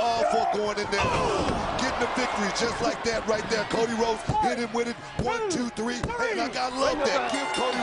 all for going in there, getting the victory just like that right there. Cody Rhodes hit him with it. One, two, three. Hey, and I got love that. Give Cody